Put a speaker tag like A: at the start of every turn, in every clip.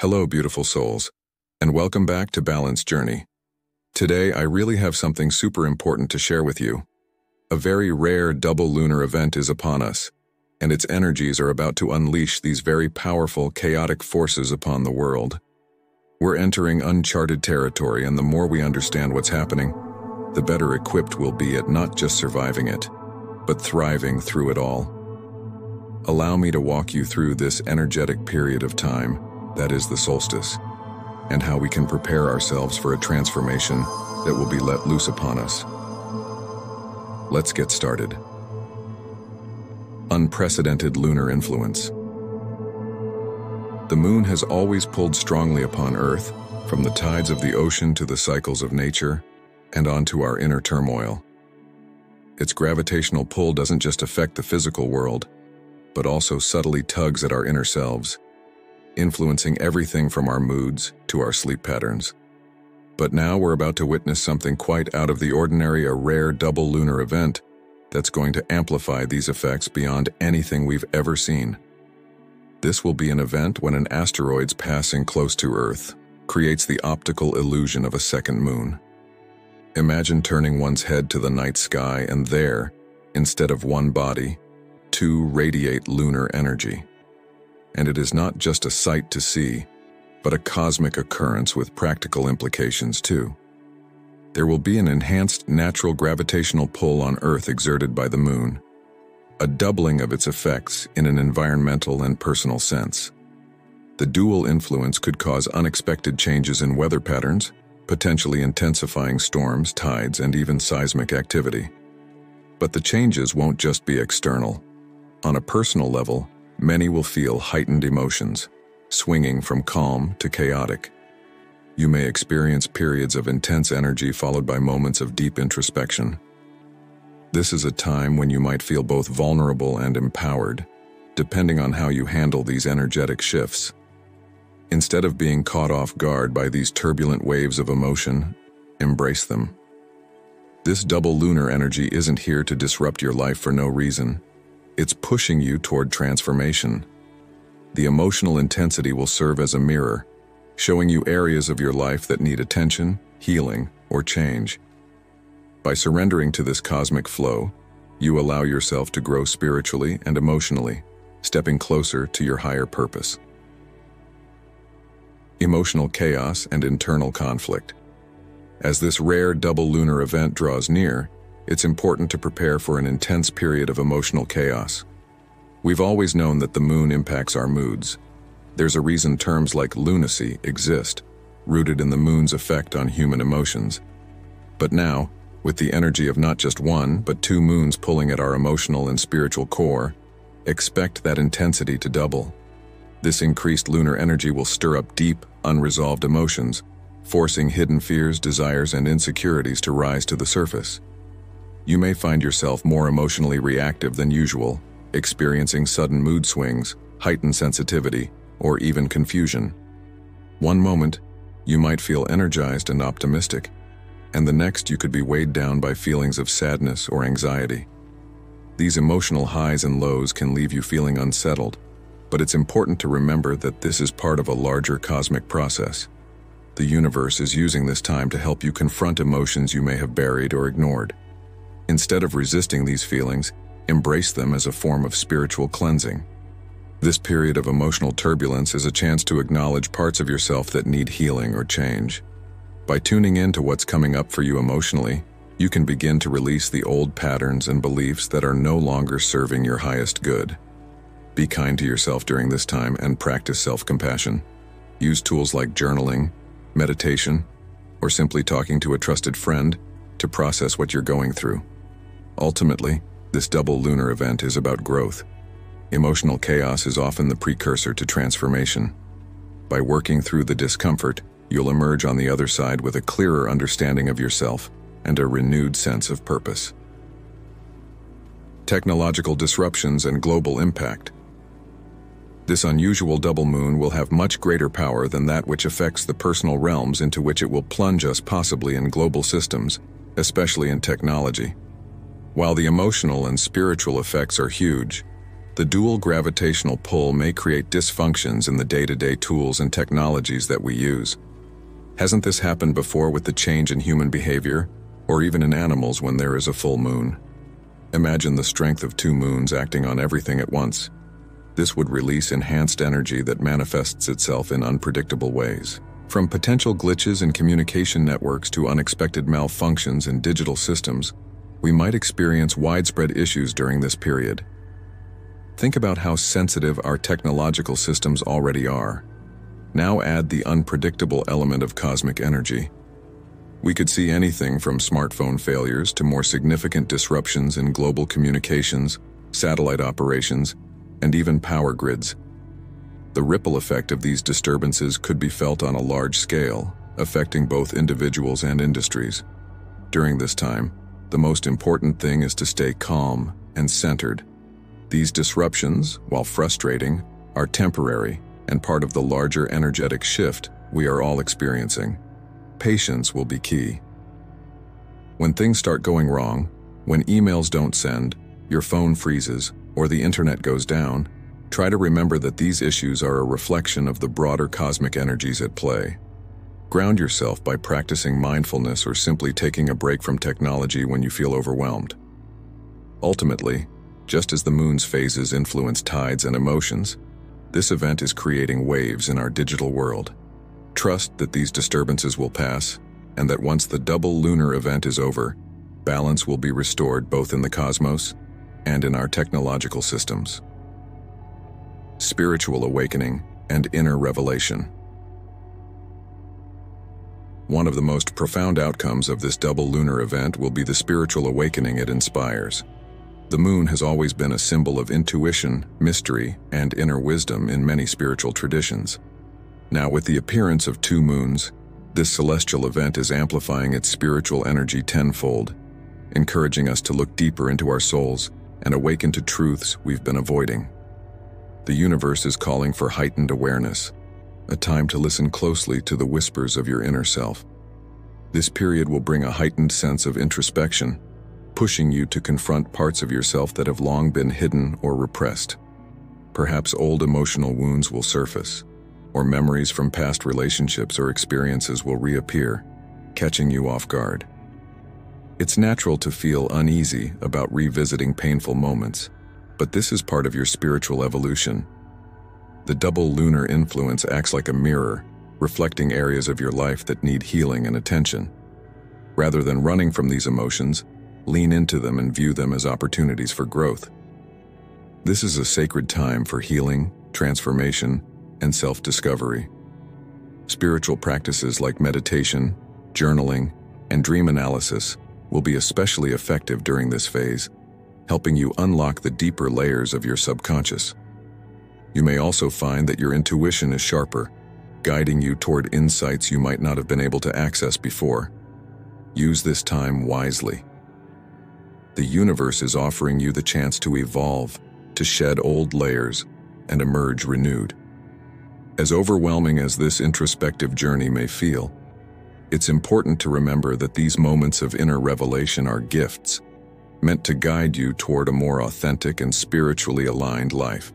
A: Hello, beautiful souls, and welcome back to Balance Journey. Today, I really have something super important to share with you. A very rare double lunar event is upon us, and its energies are about to unleash these very powerful, chaotic forces upon the world. We're entering uncharted territory, and the more we understand what's happening, the better equipped we'll be at not just surviving it, but thriving through it all. Allow me to walk you through this energetic period of time, that is the solstice, and how we can prepare ourselves for a transformation that will be let loose upon us. Let's get started. Unprecedented lunar influence. The moon has always pulled strongly upon Earth, from the tides of the ocean to the cycles of nature, and onto our inner turmoil. Its gravitational pull doesn't just affect the physical world, but also subtly tugs at our inner selves, influencing everything from our moods to our sleep patterns. But now we're about to witness something quite out of the ordinary, a rare double lunar event that's going to amplify these effects beyond anything we've ever seen. This will be an event when an asteroid's passing close to Earth creates the optical illusion of a second moon. Imagine turning one's head to the night sky and there, instead of one body, two radiate lunar energy. And it is not just a sight to see, but a cosmic occurrence with practical implications too. There will be an enhanced natural gravitational pull on Earth exerted by the Moon, a doubling of its effects in an environmental and personal sense. The dual influence could cause unexpected changes in weather patterns, potentially intensifying storms, tides, and even seismic activity. But the changes won't just be external. On a personal level, many will feel heightened emotions, swinging from calm to chaotic. You may experience periods of intense energy followed by moments of deep introspection. This is a time when you might feel both vulnerable and empowered, depending on how you handle these energetic shifts. Instead of being caught off guard by these turbulent waves of emotion, embrace them. This double lunar energy isn't here to disrupt your life for no reason. It's pushing you toward transformation. The emotional intensity will serve as a mirror, showing you areas of your life that need attention, healing, or change. By surrendering to this cosmic flow, you allow yourself to grow spiritually and emotionally, stepping closer to your higher purpose emotional chaos, and internal conflict. As this rare double lunar event draws near, it's important to prepare for an intense period of emotional chaos. We've always known that the moon impacts our moods. There's a reason terms like lunacy exist, rooted in the moon's effect on human emotions. But now, with the energy of not just one, but two moons pulling at our emotional and spiritual core, expect that intensity to double. This increased lunar energy will stir up deep, unresolved emotions, forcing hidden fears, desires, and insecurities to rise to the surface. You may find yourself more emotionally reactive than usual, experiencing sudden mood swings, heightened sensitivity, or even confusion. One moment, you might feel energized and optimistic, and the next you could be weighed down by feelings of sadness or anxiety. These emotional highs and lows can leave you feeling unsettled, but it's important to remember that this is part of a larger cosmic process. The universe is using this time to help you confront emotions you may have buried or ignored. Instead of resisting these feelings, embrace them as a form of spiritual cleansing. This period of emotional turbulence is a chance to acknowledge parts of yourself that need healing or change. By tuning in to what's coming up for you emotionally, you can begin to release the old patterns and beliefs that are no longer serving your highest good. Be kind to yourself during this time and practice self-compassion. Use tools like journaling, meditation, or simply talking to a trusted friend to process what you're going through. Ultimately, this double lunar event is about growth. Emotional chaos is often the precursor to transformation. By working through the discomfort, you'll emerge on the other side with a clearer understanding of yourself and a renewed sense of purpose. Technological disruptions and global impact. This unusual double moon will have much greater power than that which affects the personal realms into which it will plunge us possibly in global systems, especially in technology. While the emotional and spiritual effects are huge, The dual gravitational pull may create dysfunctions in the day-to-day tools and technologies that we use. Hasn't this happened before with the change in human behavior, or even in animals when there is a full moon? Imagine the strength of two moons acting on everything at once. This would release enhanced energy that manifests itself in unpredictable ways. From potential glitches in communication networks to unexpected malfunctions in digital systems, we might experience widespread issues during this period. Think about how sensitive our technological systems already are. Now add the unpredictable element of cosmic energy. We could see anything from smartphone failures to more significant disruptions in global communications, satellite operations, and even power grids. The ripple effect of these disturbances could be felt on a large scale, affecting both individuals and industries. During this time, the most important thing is to stay calm and centered. These disruptions, while frustrating, are temporary and part of the larger energetic shift we are all experiencing. Patience will be key. When things start going wrong, when emails don't send, your phone freezes, or the internet goes down, try to remember that these issues are a reflection of the broader cosmic energies at play. Ground yourself by practicing mindfulness or simply taking a break from technology when you feel overwhelmed. Ultimately, just as the moon's phases influence tides and emotions, this event is creating waves in our digital world. Trust that these disturbances will pass, and that once the double lunar event is over, balance will be restored both in the cosmos and in our technological systems. Spiritual awakening and inner revelation. One of the most profound outcomes of this double lunar event will be the spiritual awakening it inspires. The moon has always been a symbol of intuition, mystery, and inner wisdom in many spiritual traditions. Now, with the appearance of two moons, this celestial event is amplifying its spiritual energy tenfold, encouraging us to look deeper into our souls and awaken to truths we've been avoiding. The universe is calling for heightened awareness, a time to listen closely to the whispers of your inner self. This period will bring a heightened sense of introspection, pushing you to confront parts of yourself that have long been hidden or repressed. Perhaps old emotional wounds will surface, or memories from past relationships or experiences will reappear, catching you off guard. It's natural to feel uneasy about revisiting painful moments, but this is part of your spiritual evolution. The double lunar influence acts like a mirror, reflecting areas of your life that need healing and attention. Rather than running from these emotions, lean into them and view them as opportunities for growth. This is a sacred time for healing, transformation, and self-discovery. Spiritual practices like meditation, journaling, and dream analysis will be especially effective during this phase, helping you unlock the deeper layers of your subconscious. You may also find that your intuition is sharper, guiding you toward insights you might not have been able to access before. Use this time wisely. The universe is offering you the chance to evolve, to shed old layers, and emerge renewed. As overwhelming as this introspective journey may feel, it's important to remember that these moments of inner revelation are gifts, meant to guide you toward a more authentic and spiritually aligned life.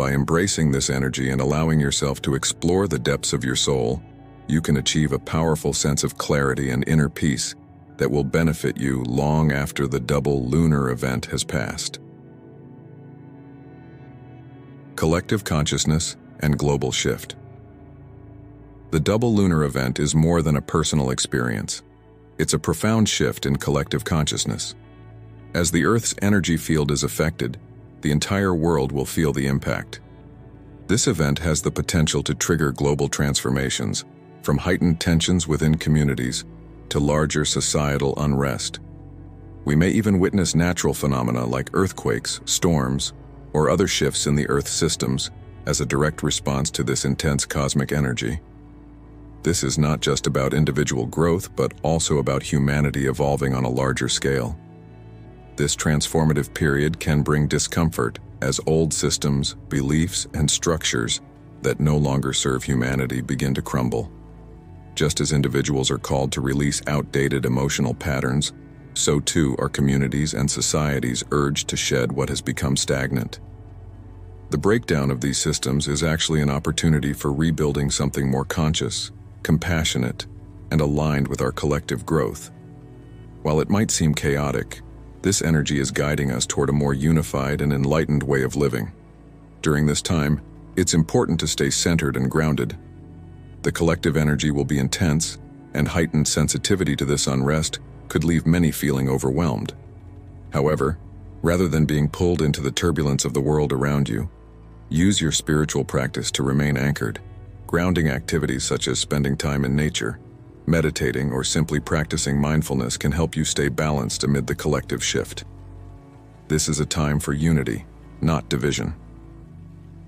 A: By embracing this energy and allowing yourself to explore the depths of your soul, you can achieve a powerful sense of clarity and inner peace that will benefit you long after the double lunar event has passed. Collective Consciousness and Global Shift the double lunar event is more than a personal experience. It's a profound shift in collective consciousness. As the Earth's energy field is affected, the entire world will feel the impact. This event has the potential to trigger global transformations, from heightened tensions within communities to larger societal unrest. We may even witness natural phenomena like earthquakes, storms, or other shifts in the Earth's systems as a direct response to this intense cosmic energy. This is not just about individual growth, but also about humanity evolving on a larger scale. This transformative period can bring discomfort as old systems, beliefs, and structures that no longer serve humanity begin to crumble. Just as individuals are called to release outdated emotional patterns, so too are communities and societies urged to shed what has become stagnant. The breakdown of these systems is actually an opportunity for rebuilding something more conscious, compassionate, and aligned with our collective growth. While it might seem chaotic, this energy is guiding us toward a more unified and enlightened way of living. During this time, it's important to stay centered and grounded. The collective energy will be intense, and heightened sensitivity to this unrest could leave many feeling overwhelmed. However, rather than being pulled into the turbulence of the world around you, use your spiritual practice to remain anchored. Grounding activities such as spending time in nature, meditating, or simply practicing mindfulness can help you stay balanced amid the collective shift. This is a time for unity, not division.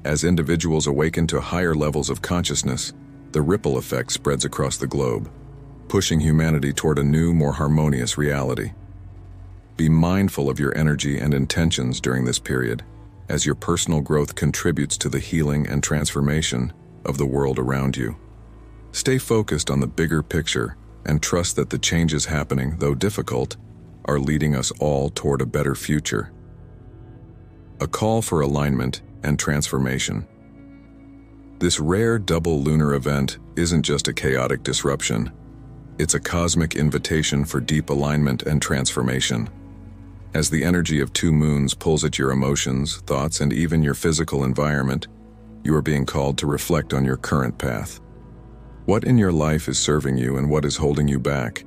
A: As individuals awaken to higher levels of consciousness, the ripple effect spreads across the globe, pushing humanity toward a new, more harmonious reality. Be mindful of your energy and intentions during this period, as your personal growth contributes to the healing and transformation of the world around you. Stay focused on the bigger picture and trust that the changes happening, though difficult, are leading us all toward a better future. A call for alignment and transformation. This rare double lunar event isn't just a chaotic disruption. It's a cosmic invitation for deep alignment and transformation. As the energy of two moons pulls at your emotions, thoughts, and even your physical environment, you are being called to reflect on your current path. What in your life is serving you and what is holding you back?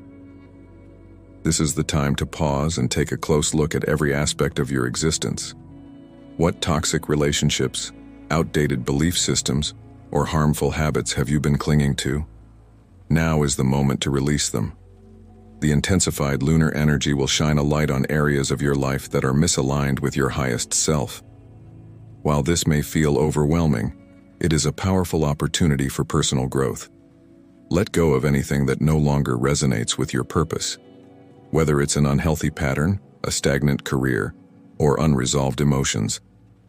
A: This is the time to pause and take a close look at every aspect of your existence. What toxic relationships, outdated belief systems, or harmful habits have you been clinging to? Now is the moment to release them. The intensified lunar energy will shine a light on areas of your life that are misaligned with your highest self. While this may feel overwhelming, it is a powerful opportunity for personal growth. Let go of anything that no longer resonates with your purpose. Whether it's an unhealthy pattern, a stagnant career, or unresolved emotions,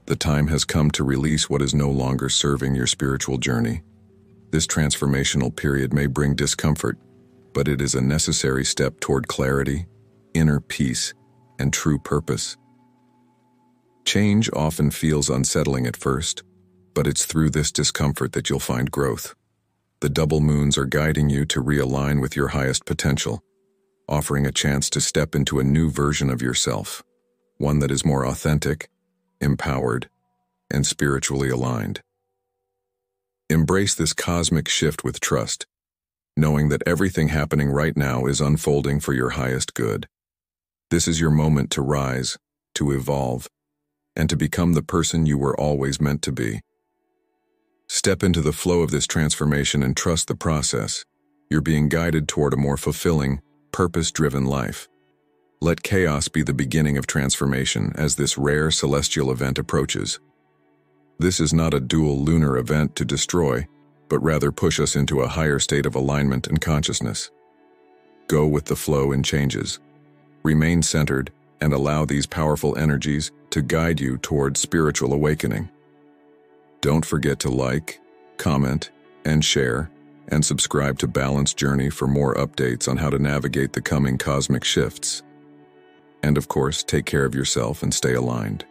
A: the time has come to release what is no longer serving your spiritual journey. This transformational period may bring discomfort, but it is a necessary step toward clarity, inner peace, and true purpose. Change often feels unsettling at first, but it's through this discomfort that you'll find growth. The double moons are guiding you to realign with your highest potential, offering a chance to step into a new version of yourself one that is more authentic, empowered, and spiritually aligned. Embrace this cosmic shift with trust, knowing that everything happening right now is unfolding for your highest good. This is your moment to rise, to evolve, and to become the person you were always meant to be. Step into the flow of this transformation and trust the process. You're being guided toward a more fulfilling, purpose-driven life. Let chaos be the beginning of transformation as this rare celestial event approaches. This is not a dual lunar event to destroy, but rather push us into a higher state of alignment and consciousness. Go with the flow and changes. Remain centered and allow these powerful energies to guide you toward spiritual awakening. Don't forget to like, comment, and share, and subscribe to Balance Journey for more updates on how to navigate the coming cosmic shifts. And of course, take care of yourself and stay aligned.